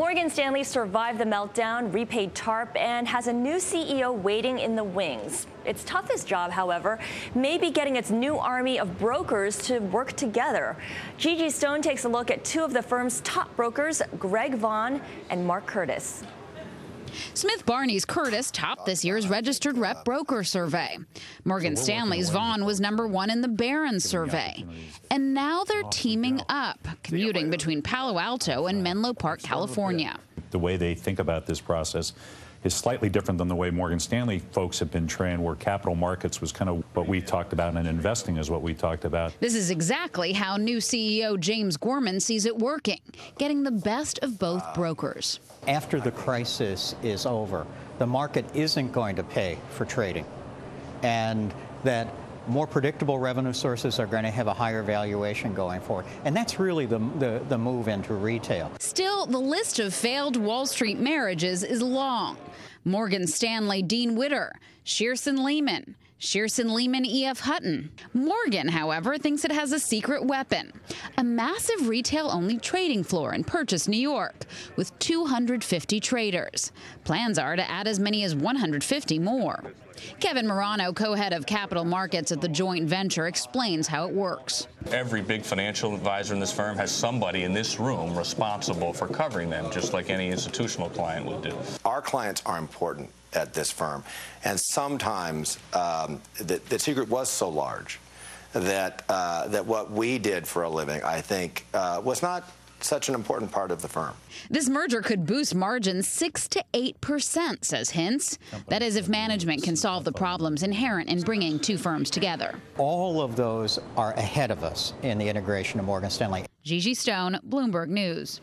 Morgan Stanley survived the meltdown, repaid TARP, and has a new CEO waiting in the wings. Its toughest job, however, may be getting its new army of brokers to work together. Gigi Stone takes a look at two of the firm's top brokers, Greg Vaughn and Mark Curtis. Smith Barney's Curtis topped this year's registered rep broker survey. Morgan Stanley's Vaughn was number one in the Barron's survey. And now they're teaming up, commuting between Palo Alto and Menlo Park, California. The way they think about this process is slightly different than the way Morgan Stanley folks have been trained, where capital markets was kind of what we talked about and investing is what we talked about. This is exactly how new CEO James Gorman sees it working, getting the best of both brokers. After the crisis is over, the market isn't going to pay for trading. And that more predictable revenue sources are going to have a higher valuation going forward. And that's really the, the, the, move into retail. Still, the list of failed Wall Street marriages is long. Morgan Stanley Dean Witter, Shearson Lehman, Shearson Lehman E.F. Hutton. Morgan, however, thinks it has a secret weapon a massive retail only trading floor in Purchase, New York, with 250 traders. Plans are to add as many as 150 more. Kevin Morano, co head of capital markets at the joint venture, explains how it works. Every big financial advisor in this firm has somebody in this room responsible for covering them, just like any institutional client would do. Our clients are important at this firm, and sometimes um, the, the secret was so large that uh, that what we did for a living, I think, uh, was not such an important part of the firm. This merger could boost margins 6 to 8%, says Hintz. That is if management can solve the problems inherent in bringing two firms together. All of those are ahead of us in the integration of Morgan Stanley. Gigi Stone, Bloomberg News.